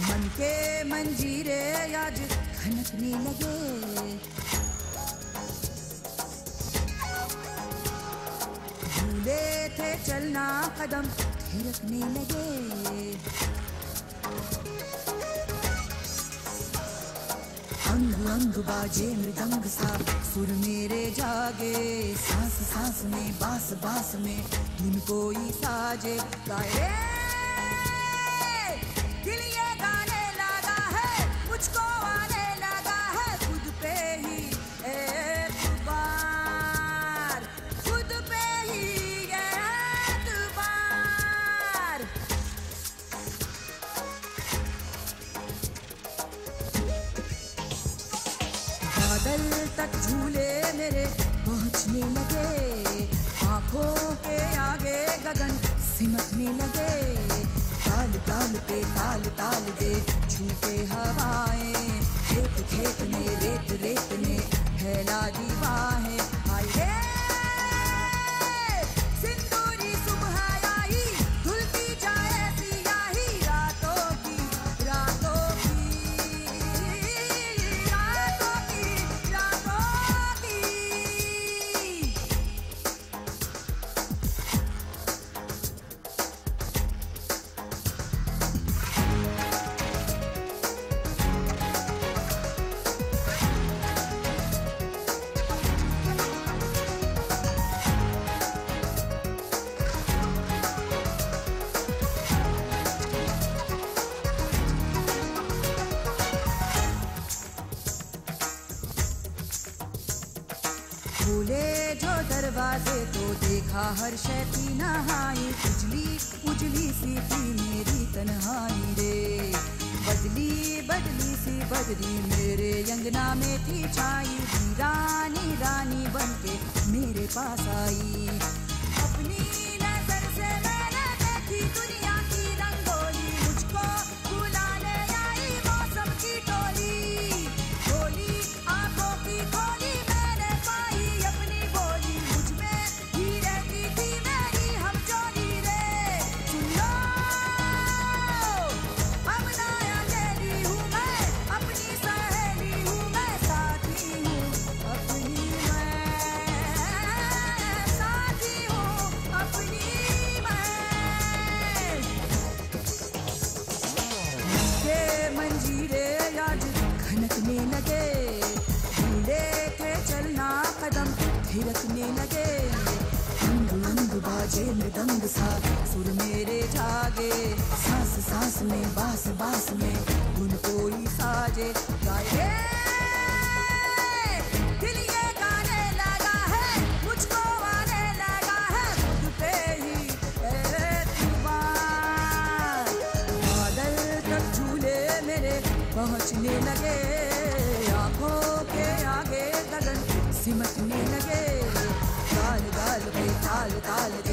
मन के मंजीरे आज खनकने लगे। भूले थे चलना कदम, थिरकने लगे। अंग अंग बाजे मृदंग सा, सुर मेरे जागे। सांस सांस में, बास बास में धुन कोई साजे। गाए बादल तक झूले मेरे पहुँचने लगे। आँखों के आगे गगन सिमटने लगे। ताल ताल पे ताल ताल दे छूटे हवाएँ खोले जो दरवाजे तो देखा, हर शैती नहाई। उजली उजली सी थी मेरी तन्हाई रे। बदली बदली सी बदली मेरे अंगना में थी छाई। रानी रानी बनके मेरे पास आई। थिरकने लगे अंग अंग बाजे मृदंग सा सुर मेरे जागे सांस सांस में बास बास में धुन कोई साजे गाए गाने पहुँचने लगे आँखों के आगे गगन सिमटने ताल ताल